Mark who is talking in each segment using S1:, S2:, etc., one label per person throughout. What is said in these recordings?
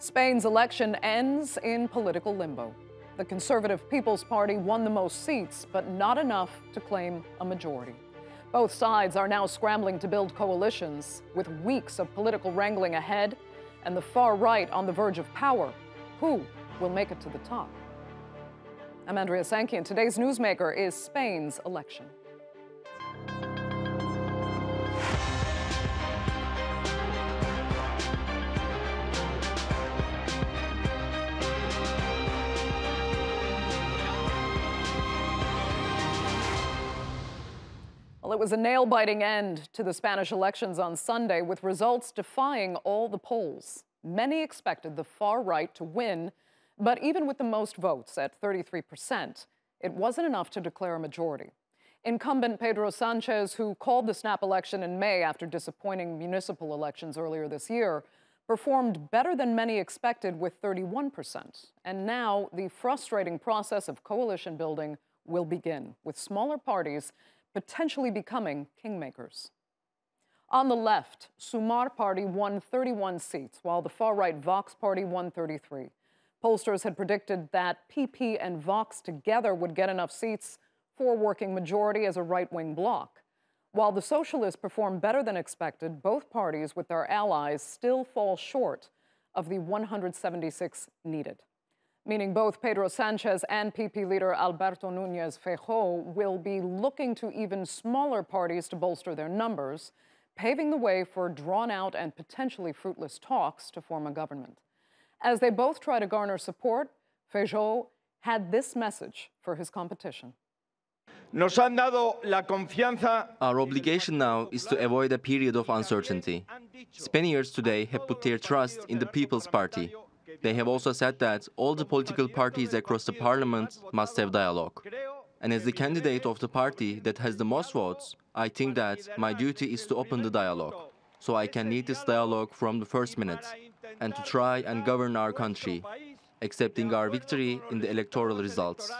S1: Spain's election ends in political limbo. The Conservative People's Party won the most seats, but not enough to claim a majority. Both sides are now scrambling to build coalitions, with weeks of political wrangling ahead and the far right on the verge of power. Who will make it to the top? I'm Andrea Sanke, and today's newsmaker is Spain's election. Well, it was a nail biting end to the Spanish elections on Sunday, with results defying all the polls. Many expected the far right to win, but even with the most votes at 33%, it wasn't enough to declare a majority. Incumbent Pedro Sanchez, who called the snap election in May after disappointing municipal elections earlier this year, performed better than many expected with 31%. And now the frustrating process of coalition building will begin, with smaller parties potentially becoming kingmakers. On the left, Sumar Party won 31 seats, while the far-right Vox Party won 33. Pollsters had predicted that PP and Vox together would get enough seats for a working majority as a right-wing bloc. While the socialists performed better than expected, both parties with their allies still fall short of the 176 needed meaning both Pedro Sanchez and PP leader Alberto Núñez Feijóo will be looking to even smaller parties to bolster their numbers, paving the way for drawn-out and potentially fruitless talks to form a government. As they both try to garner support, Feijóo had this message for his competition.
S2: Our obligation now is to avoid a period of uncertainty. Spaniards today have put their trust in the People's Party, they have also said that all the political parties across the parliament must have dialogue. And as the candidate of the party that has the most votes, I think that my duty is to open the dialogue, so I can lead this dialogue from the first minute, and to try and govern our country, accepting our victory in the electoral results.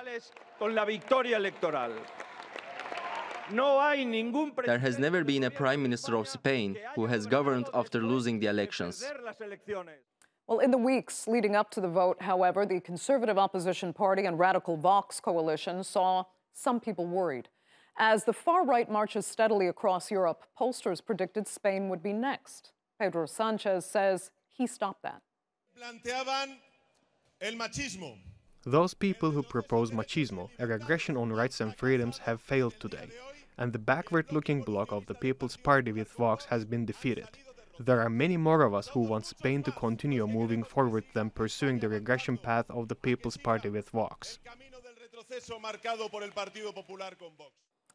S2: There has never been a prime minister of Spain who has governed after losing the elections.
S1: Well, in the weeks leading up to the vote, however, the conservative opposition party and radical Vox coalition saw some people worried. As the far right marches steadily across Europe, pollsters predicted Spain would be next. Pedro Sanchez says he stopped that.
S3: Those people who propose machismo, a regression on rights and freedoms, have failed today, and the backward looking bloc of the People's Party with Vox has been defeated. There are many more of us who want Spain to continue moving forward than pursuing the regression path of the People's Party with Vox.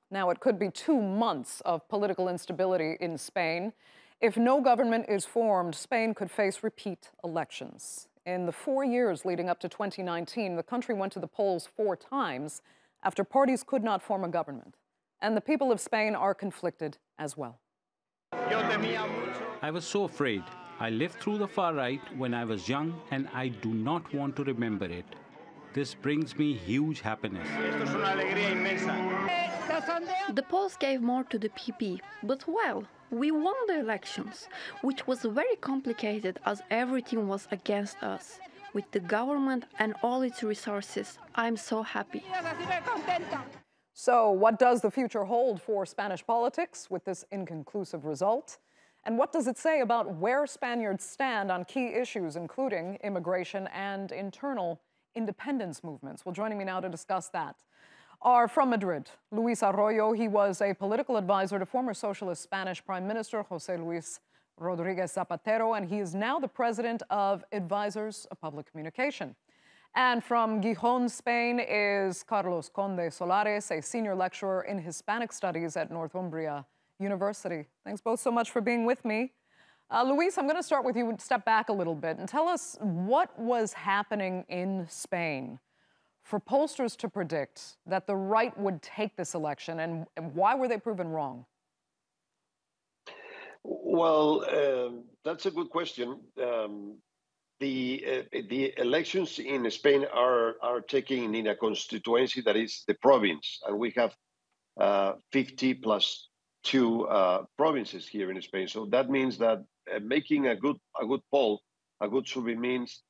S1: Now, it could be two months of political instability in Spain. If no government is formed, Spain could face repeat elections. In the four years leading up to 2019, the country went to the polls four times after parties could not form a government. And the people of Spain are conflicted as well.
S4: I was so afraid. I lived through the far right when I was young, and I do not want to remember it. This brings me huge happiness.
S5: The polls gave more to the PP, but well, we won the elections, which was very complicated as everything was against us. With the government and all its resources, I'm so happy.
S1: So, what does the future hold for Spanish politics with this inconclusive result? And what does it say about where Spaniards stand on key issues, including immigration and internal independence movements? Well, joining me now to discuss that are from Madrid, Luis Arroyo. He was a political advisor to former socialist Spanish Prime Minister Jose Luis Rodriguez Zapatero, and he is now the president of Advisors of Public Communication. And from Gijón, Spain, is Carlos Conde Solares, a senior lecturer in Hispanic Studies at Northumbria University. Thanks both so much for being with me. Uh, Luis, I'm going to start with you. Step back a little bit and tell us what was happening in Spain for pollsters to predict that the right would take this election, and, and why were they proven wrong?
S6: Well, uh, that's a good question. Um, the uh, the elections in Spain are are taking in a constituency that is the province, and we have uh, 50 plus two uh, provinces here in Spain. So that means that uh, making a good a good poll a good survey means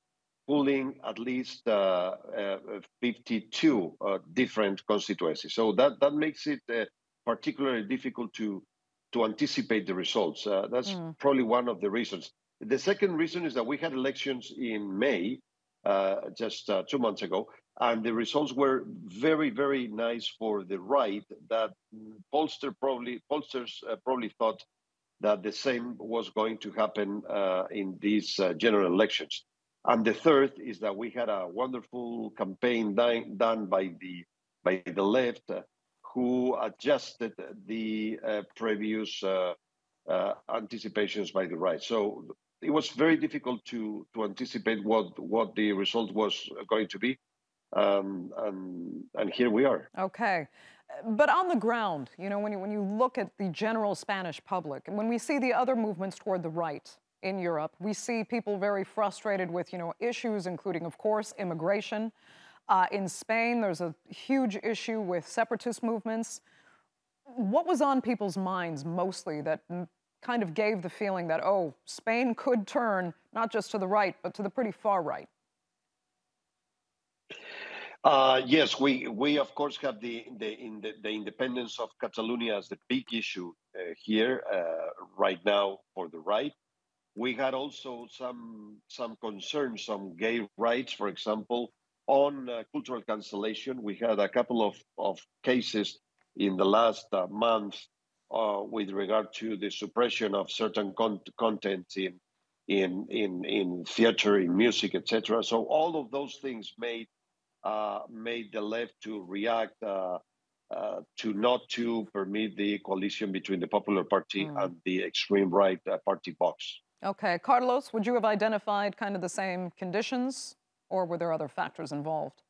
S6: pulling at least uh, uh, 52 uh, different constituencies. So that, that makes it uh, particularly difficult to, to anticipate the results. Uh, that's mm. probably one of the reasons. The second reason is that we had elections in May, uh, just two months ago, and the results were very, very nice for the right. That pollster probably pollsters probably thought that the same was going to happen in these general elections. And the third is that we had a wonderful campaign done, done by the by the left, uh, who adjusted the uh, previous uh, uh, anticipations by the right. So it was very difficult to to anticipate what what the result was going to be, um, and and here we are.
S1: Okay. But on the ground, you know, when you, when you look at the general Spanish public, and when we see the other movements toward the right, in Europe. We see people very frustrated with, you know, issues including, of course, immigration. Uh, in Spain, there's a huge issue with separatist movements. What was on people's minds mostly that kind of gave the feeling that, oh, Spain could turn not just to the right, but to the pretty far right?
S6: Uh, yes, we we of course have the the, in the, the independence of Catalonia as the big issue uh, here uh, right now for the right. We had also some some concerns on gay rights, for example, on uh, cultural cancellation. We had a couple of, of cases in the last uh, month uh, with regard to the suppression of certain con- content in in in in theater, in music, etc. So all of those things made made the left to react uh, uh, to not to permit the coalition between the Popular Party mm. and the extreme right uh, party Vox.
S1: Okay. Carlos, would you have identified kind of the same conditions, or were there other factors involved?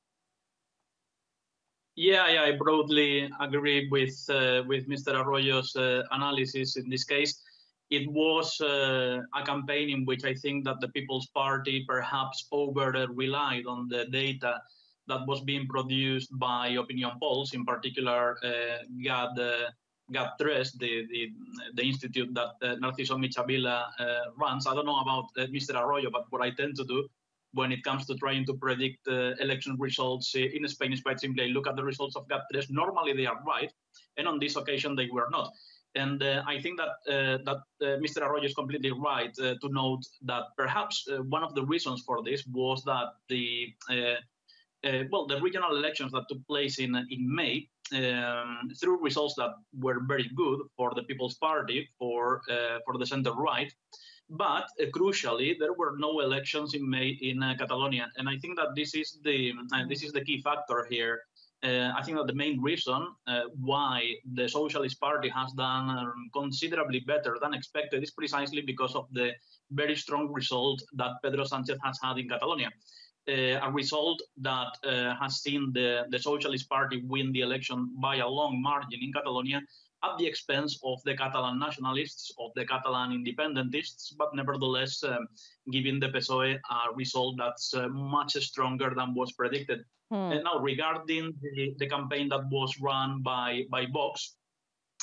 S7: Yeah, yeah, I broadly agree with uh, with Mr. Arroyo's uh, analysis in this case. It was uh, a campaign in which I think that the People's Party perhaps over relied on the data that was being produced by opinion polls, in particular uh, GAD uh, GAD3, the, the, the institute that uh, Narciso Michavila uh, runs. I don't know about uh, Mr. Arroyo, but what I tend to do when it comes to trying to predict uh, election results uh, in Spain is quite simply I look at the results of GAD3. Normally they are right, and on this occasion they were not. And uh, I think that that Mr. Arroyo is completely right to note that perhaps one of the reasons for this was that the uh, well, the regional elections that took place in in May um, through results that were very good for the People's Party, for uh, for the center right, but uh, crucially there were no elections in May in uh, Catalonia, and I think that this is the uh, this is the key factor here. Uh, I think that the main reason why the Socialist Party has done um, considerably better than expected is precisely because of the very strong result that Pedro Sanchez has had in Catalonia. Uh, a result that uh, has seen the, the Socialist Party win the election by a long margin in Catalonia at the expense of the Catalan nationalists, of the Catalan independentists, but nevertheless um, giving the PSOE a result that's uh, much stronger than was predicted. Hmm. now, regarding the, the, campaign that was run by, by Vox,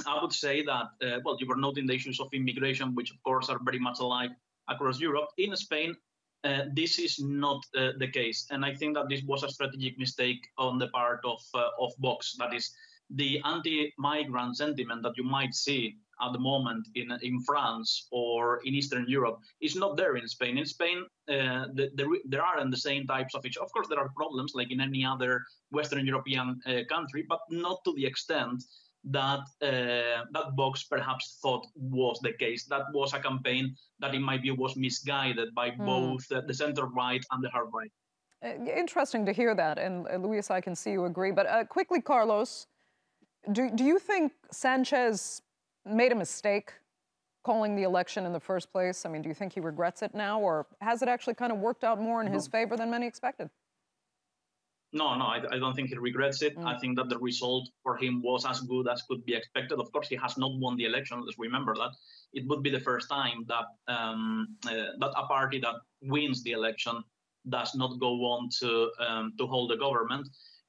S7: I would say that, uh, well, you were noting the issues of immigration, which of course are very much alike across Europe. In Spain, uh, this is not uh, the case, and I think that this was a strategic mistake on the part of uh, of Vox. That is, the anti-migrant sentiment that you might see at the moment in in France or in Eastern Europe is not there in Spain. In Spain, uh, the, the, there aren't the same types of issues. Of course, there are problems like in any other Western European uh, country, but not to the extent that uh, that Vox perhaps thought was the case. That was a campaign that, in my view, was misguided by mm. both the, the center right and the hard right.
S1: Uh, interesting to hear that, and uh, Luis, I can see you agree. But uh, quickly, Carlos, do do you think Sanchez made a mistake calling the election in the first place? I mean, do you think he regrets it now, or has it actually kind of worked out more in his favor than many expected?
S7: No, no, I, I, don't think he regrets it. Mm. I think that the result for him was as good as could be expected. Of course, he has not won the election. Let's remember that. It would be the first time that um, uh, that a party that wins the election does not go on to um, to hold the government.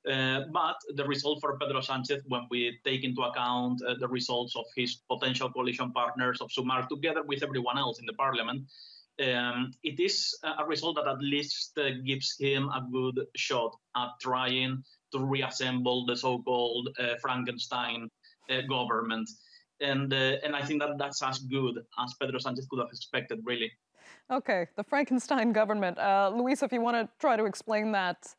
S7: Uh, but the result for Pedro Sanchez, when we take into account uh, the results of his potential coalition partners of Sumar, together with everyone else in the parliament, um, it is a result that at least uh, gives him a good shot at trying to reassemble the so-called uh, Frankenstein uh, government. And, uh, and I think that that's as good as Pedro Sanchez could have expected, really.
S1: Okay, the Frankenstein government. Uh, Luis, if you want to try to explain that,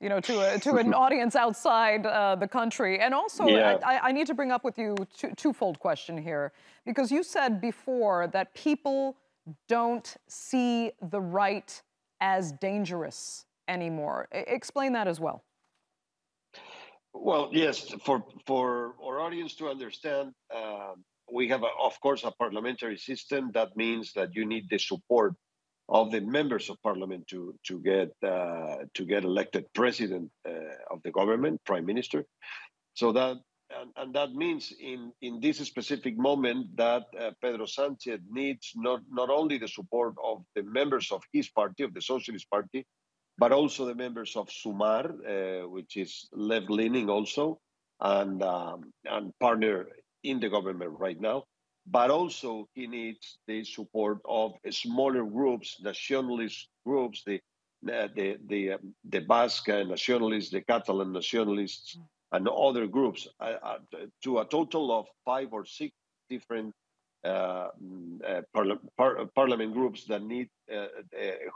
S1: you know, to a, to an audience outside uh, the country, and also yeah. I, I, need to bring up with you two, twofold question here, because you said before that people don't see the right as dangerous anymore. I explain that as well.
S6: Well, yes, for for our audience to understand, uh, we have, a, of course, a parliamentary system. That means that you need the support of the members of parliament to to get uh, to get elected president uh, of the government, prime minister. So that and, and, that means in in this specific moment that uh, Pedro Sanchez needs not not only the support of the members of his party, of the Socialist Party, but also the members of Sumar, uh, which is left leaning also, and, um, and partner in the government right now. But also, he needs the support of smaller groups, nationalist groups, the uh, the the, um, the Basque nationalists, the Catalan nationalists, and other groups, uh, uh, to a total of five or six different uh, mm, uh, parla- par- parliament groups that need uh,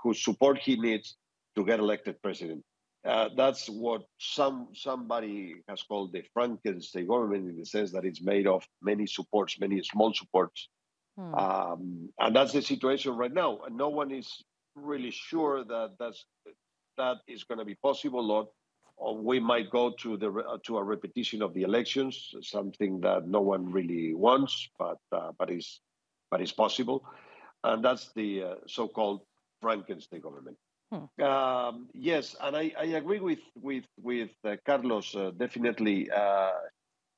S6: whose support he needs to get elected president. Uh, that's what some somebody has called the Frankenstein government in the sense that it's made of many supports, many small supports, hmm. um, and that's the situation right now. And no one is really sure that that's that is going to be possible. Or, or we might go to the to a repetition of the elections, something that no one really wants, but uh, but is but is possible, and that's the uh, so-called Frankenstein government. Hmm. Um, yes, and I, I agree with with with uh, Carlos uh, definitely. Uh,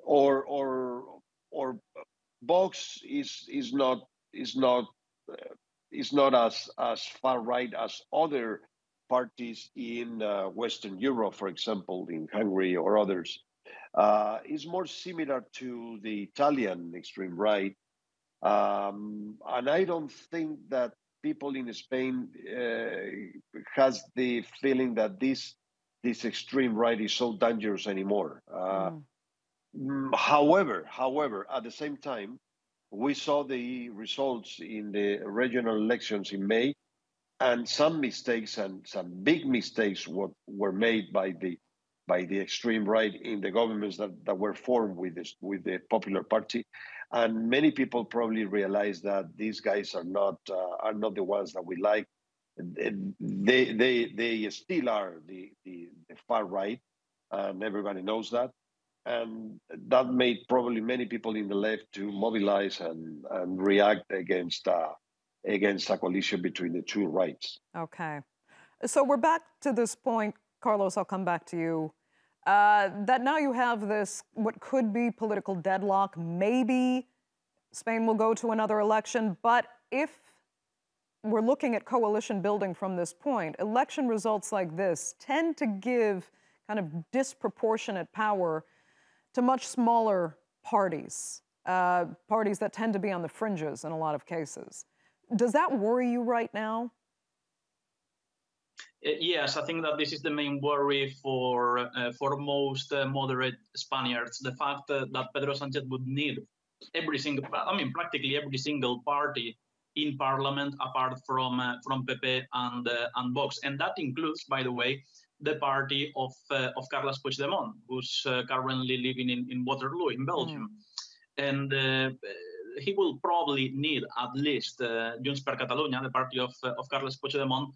S6: or or or Vox is is not is not uh, is not as as far right as other parties in uh, Western Europe, for example, in Hungary or others. Uh, is more similar to the Italian extreme right, um, and I don't think that people in Spain uh, has the feeling that this this extreme right is so dangerous anymore. Uh, mm. However, however, at the same time, we saw the results in the regional elections in May, and some mistakes and some big mistakes were, were made by the by the extreme right in the governments that, that were formed with this with the Popular Party, and many people probably realize that these guys are not uh, are not the ones that we like. They they they still are the, the, the far right, and everybody knows that, and that made probably many people in the left to mobilize and and react against uh, against a coalition between the two rights.
S1: Okay, so we're back to this point, Carlos. I'll come back to you uh, that now you have this, what could be political deadlock. Maybe Spain will go to another election. But if we're looking at coalition building from this point, election results like this tend to give kind of disproportionate power to much smaller parties, uh, parties that tend to be on the fringes in a lot of cases. Does that worry you right now?
S7: Uh, yes, I think that this is the main worry for uh, for most uh, moderate Spaniards. The fact uh, that Pedro Sanchez would need every single, I mean, practically every single party in parliament apart from uh, from PP and uh, and Vox, and that includes, by the way, the party of of Carles Puigdemont, who's currently living in, in Waterloo in Belgium, mm. and he will probably need at least Junts per Catalunya, the party of of Carles Puigdemont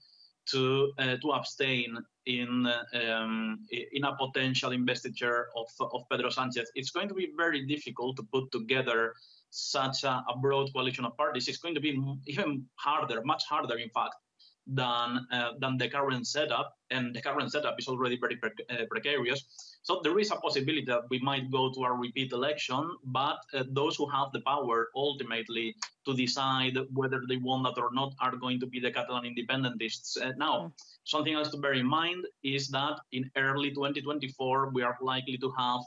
S7: to uh, to abstain in um, in a potential investiture of of Pedro Sanchez. It's going to be very difficult to put together such a, a broad coalition of parties. It's going to be even harder, much harder, in fact, than uh, than the current setup, and the current setup is already very pre- uh, precarious. So there is a possibility that we might go to a repeat election, but uh, those who have the power ultimately to decide whether they want that or not are going to be the Catalan independentists. Uh, now, mm. something else to bear in mind is that in early 2024 we are likely to have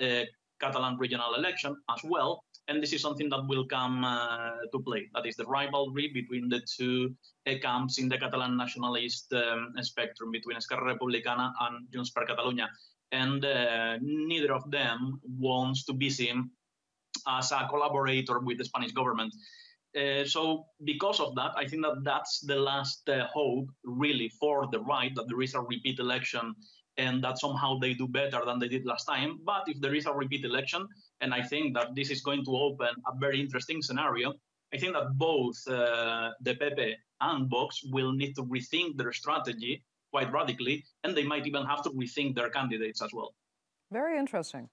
S7: a Catalan regional election as well and this is something that will come uh, to play. That is the rivalry between the two camps in the Catalan nationalist um, spectrum between Esquerra Republicana and Junts per Catalunya, and uh, neither of them wants to be seen as a collaborator with the Spanish government. Uh, so because of that, I think that that's the last uh, hope really for the right that there is a repeat election and that somehow they do better than they did last time. But if there is a repeat election, and I think that this is going to open a very interesting scenario, I think that both uh, the Pepe and Vox will need to rethink their strategy quite radically, and they might even have to rethink their candidates as well.
S1: Very interesting.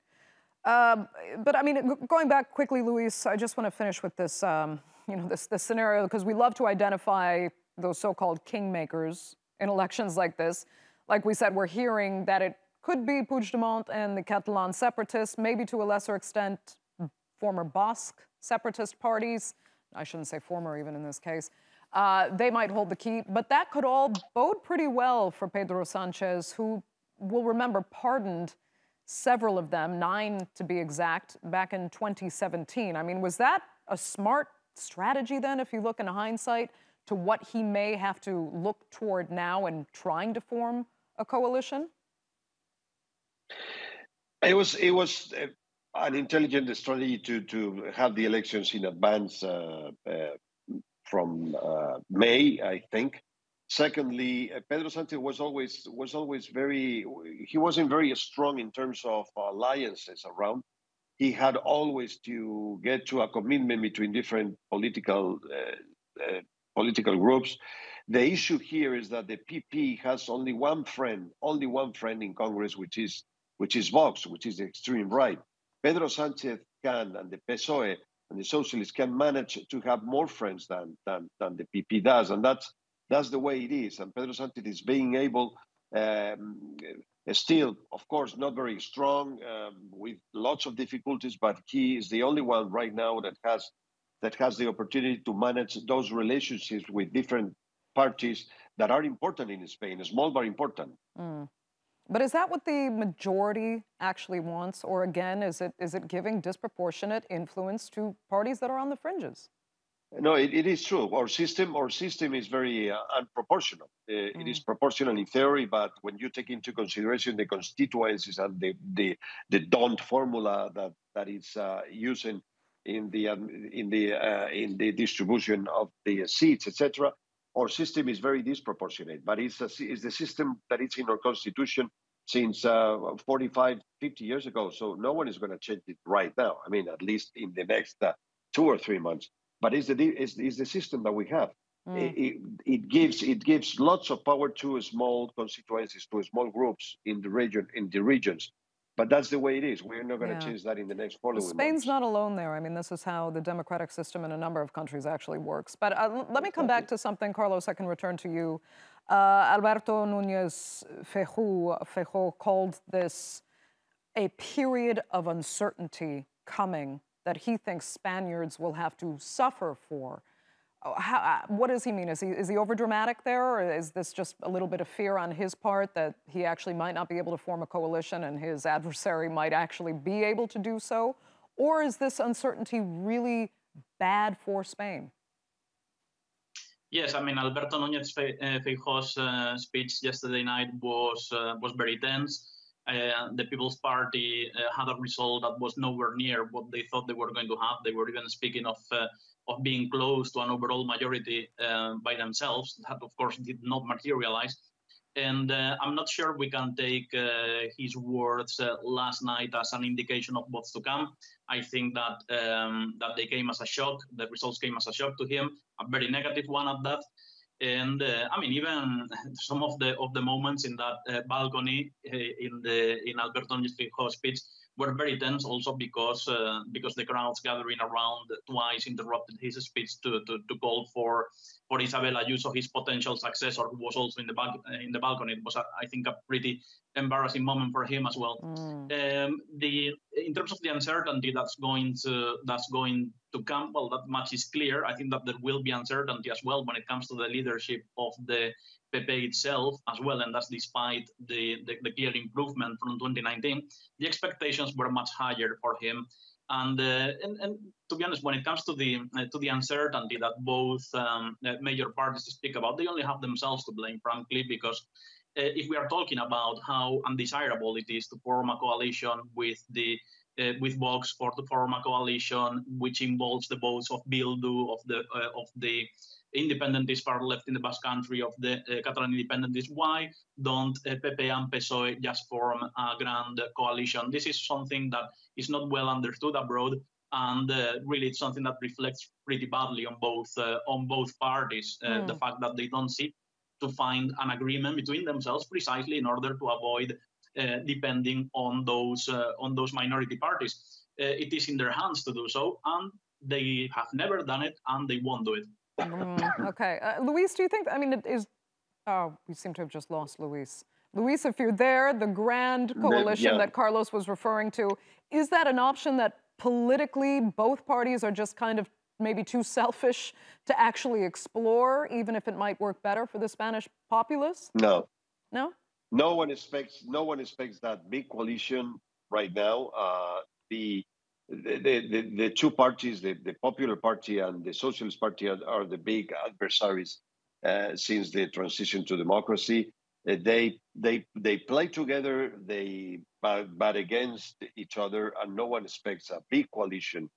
S1: Um, but I mean, going back quickly, Luis, I just want to finish with this, um, you know, this, this scenario because we love to identify those so-called kingmakers in elections like this. Like we said, we're hearing that it could be Puigdemont and the Catalan separatists, maybe to a lesser extent, former Basque separatist parties. I shouldn't say former even in this case. Uh, they might hold the key, but that could all bode pretty well for Pedro Sanchez, who will remember pardoned several of them, nine to be exact, back in 2017. I mean, was that a smart strategy then, if you look in hindsight, to what he may have to look toward now in trying to form a coalition?
S6: It was it was uh, an intelligent strategy to to have the elections in advance uh, uh, from uh, May, I think. Secondly, uh, Pedro Sanchez was always was always very he wasn't very strong in terms of alliances around. He had always to get to a commitment between different political uh, political groups. The issue here is that the PP has only one friend, only one friend in Congress, which is which is Vox, which is the extreme right. Pedro Sanchez can, and the PSOE and the socialists can manage to have more friends than than, than the PP does, and that's that's the way it is. And Pedro Sanchez is being able, um, still, of course, not very strong, um, with lots of difficulties, but he is the only one right now that has that has the opportunity to manage those relationships with different parties that are important in Spain, small but important.
S1: Mm. But is that what the majority actually wants, or again, is it is it giving disproportionate influence to parties that are on the fringes?
S6: No, it, it is true. Our system, our system is very uh, unproportional. Uh, mm. It is mm. proportional in theory, but when you take into consideration the constituencies and the the, the D'Hondt formula that that is uh, using in the um, in the uh, in the distribution of the seats, etc. Our system is very disproportionate, but it's a, it's the system that is in our constitution since uh, 45, 50 years ago. So no one is going to change it right now. I mean, at least in the next uh, two or three months. But it's the it's, it's the system that we have. Mm. It, it, it, gives it gives lots of power to small constituencies, to small groups in the region in the regions. But that's the way it is. We're not going to yeah. change that in the next following.
S1: Spain's
S6: months.
S1: not alone there. I mean, this is how the democratic system in a number of countries actually works. But uh, let me come back to something, Carlos. I can return to you. Uh, Alberto Núñez Feijóo called this a period of uncertainty coming that he thinks Spaniards will have to suffer for. Oh, how, uh, what does he mean? Is he, is he overdramatic there, or is this just a little bit of fear on his part that he actually might not be able to form a coalition and his adversary might actually be able to do so? Or is this uncertainty really bad for Spain?
S7: Yes, I mean Alberto Núñez Feijóo's uh, speech yesterday night was uh, was very tense. Uh, the People's Party uh, had a result that was nowhere near what they thought they were going to have. They were even speaking of uh, of being close to an overall majority uh, by themselves. That, of course, did not materialize. And uh, I'm not sure we can take uh, his words uh, last night as an indication of what's to come. I think that um, that they came as a shock. The results came as a shock to him, a very negative one at that. And uh, I mean, even some of the of the moments in that uh, balcony in the in Alberto Núñez speech were very tense also because uh, because the crowds gathering around twice interrupted his speech to, to, to call for for Isabel Ayuso, his potential successor, who was also in the back, in the balcony. It was, I think, a pretty embarrassing moment for him as well. Mm. Um, the in terms of the uncertainty that's going to that's going to come, well, that much is clear. I think that there will be uncertainty as well when it comes to the leadership of the PP itself as well, and that's despite the, the, the clear improvement from 2019. The expectations were much higher for him And, uh, and, and to be honest, when it comes to the uh, to the uncertainty that both um, major parties speak about, they only have themselves to blame, frankly, because uh, if we are talking about how undesirable it is to form a coalition with the uh, with Vox or to form a coalition which involves the votes of Bildu, of the uh, of the independentist far left in the Basque Country, of the uh, Catalan independentists. Why don't uh, PP and PSOE just form a grand coalition? This is something that is not well understood abroad, and uh, really it's something that reflects pretty badly on both uh, on both parties. Mm. The fact that they don't see to find an agreement between themselves precisely in order to avoid uh, depending on those uh, on those minority parties. Uh, it is in their hands to do so, and they have never done it, and they won't do it.
S1: Mm, okay, Luis, do you think? I mean, it is. Oh, we seem to have just lost Luis. Luis, if you're there, the grand coalition yeah. that Carlos was referring to, is that an option that politically both parties are just kind of maybe too selfish to actually explore, even if it might work better for the Spanish populace?
S6: No.
S1: No?
S6: No one expects no one expects that big coalition right now. Uh, the, the, the, the two parties, the, the Popular Party and the Socialist Party, are, are the big adversaries uh, since the transition to democracy. Uh, they they they play together, they but, but against each other, and no one expects a big coalition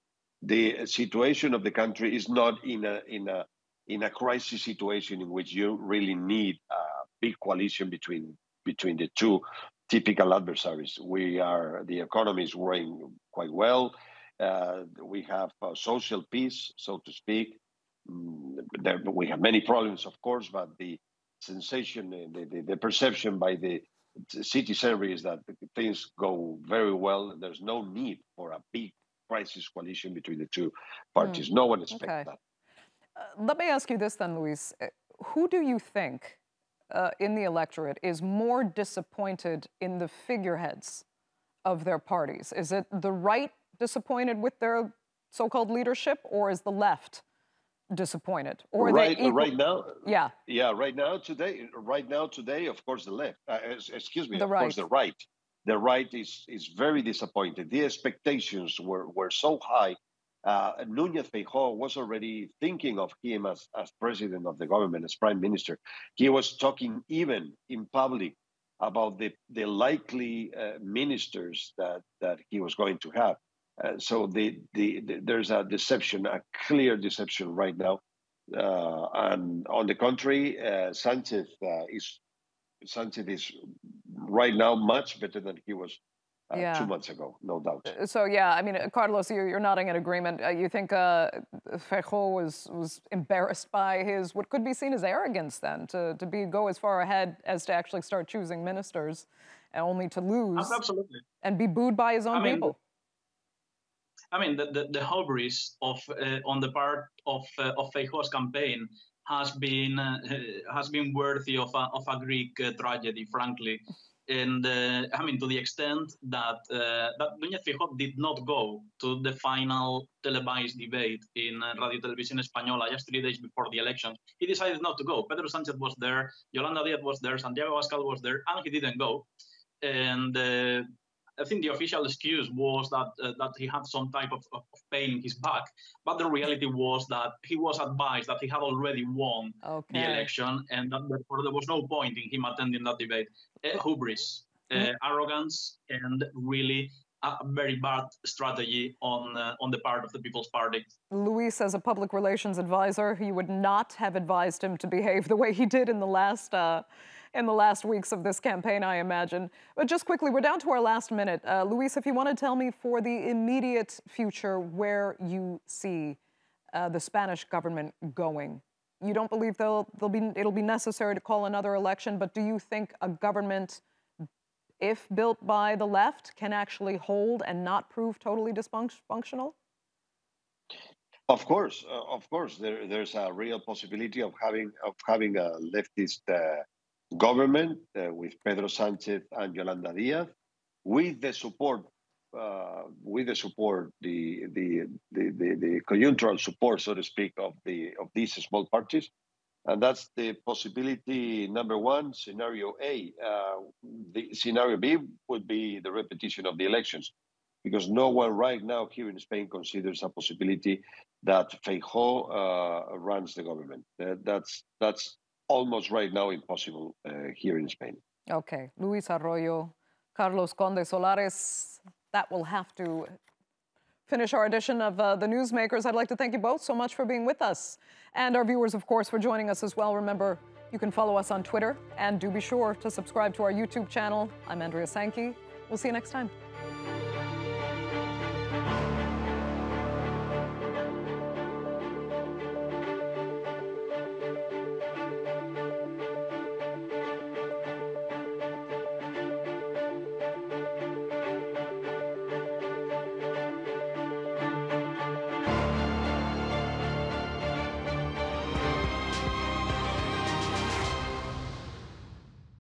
S6: the situation of the country is not in a in a in a crisis situation in which you really need a big coalition between between the two typical adversaries. We are the economy is growing quite well. Uh, we have social peace, so to speak. Mm, there, we have many problems, of course, but the sensation, the, the, the perception by the citizenry is that things go very well. There's no need for a big crisis coalition between the two parties. Mm. No one expects okay. that.
S1: Uh, let me ask you this then, Luis. Uh, who do you think uh, in the electorate is more disappointed in the figureheads of their parties? Is it the right disappointed with their so called leadership, or is the left? disappointed or
S6: right right now
S1: yeah
S6: yeah right now today right now today of course the left uh, excuse me
S1: the
S6: of
S1: right.
S6: course the right the right is is very disappointed. The expectations were were so high. Uh, Núñez Feijóo was already thinking of him as, as president of the government, as prime minister. He was talking even in public about the, the likely uh, ministers that, that he was going to have. Uh, so the, the, the, there's a deception, a clear deception right now. Uh, and on the contrary, uh, Sanchez uh, is Sanchez is right now much better than he was uh, yeah. two months ago, no doubt.
S1: Uh, so yeah, I mean, uh, Carlos, you're, you're nodding in agreement. Uh, you think uh, Feijóo was was embarrassed by his what could be seen as arrogance then to to be go as far ahead as to actually start choosing ministers, and only to lose
S7: absolutely
S1: and be booed by his own I people.
S7: I mean, the, the, the hubris of uh, on the part of uh, of Feijóo's campaign has been uh, has been worthy of a, of a Greek uh, tragedy, frankly. And uh, I mean, to the extent that uh, that Núñez Feijóo did not go to the final televised debate in uh, Radio Televisión Española just three days before the election, he decided not to go. Pedro Sánchez was there, Yolanda Díaz was there, Santiago Abascal was there, and he didn't go. And uh, I think the official excuse was that uh, that he had some type of, of, pain in his back, but the reality was that he was advised that he had already won okay. the election, and that therefore there was no point in him attending that debate. Uh, hubris, uh, mm-hmm. arrogance, and really a very bad strategy on uh, on the part of the People's Party.
S1: Luis, as a public relations advisor, he would not have advised him to behave the way he did in the last uh, in the last weeks of this campaign, I imagine. But just quickly, we're down to our last minute. Uh, Luis, if you want to tell me for the immediate future where you see uh, the Spanish government going. You don't believe they'll, they'll be, it'll be necessary to call another election, but do you think a government, if built by the left, can actually hold and not prove totally dysfunctional?
S6: Of course, uh, of course, there, there's a real possibility of having of having a leftist uh, government uh, with Pedro Sanchez and Yolanda Díaz, with the support, uh, with the support, the, the the, the the conjunctural support, so to speak, of the of these small parties, and that's the possibility number one. Scenario A. Uh, the scenario B would be the repetition of the elections. because no one right now here in Spain considers a possibility that Feijóo uh, runs the government. Uh, that's that's almost right now impossible uh, here in Spain.
S1: Okay, Luis Arroyo, Carlos Conde Solares, that will have to finish our edition of uh, the Newsmakers. I'd like to thank you both so much for being with us. And our viewers, of course, for joining us as well. Remember, you can follow us on Twitter and do be sure to subscribe to our YouTube channel. I'm Andrea Sanke. We'll see you next time.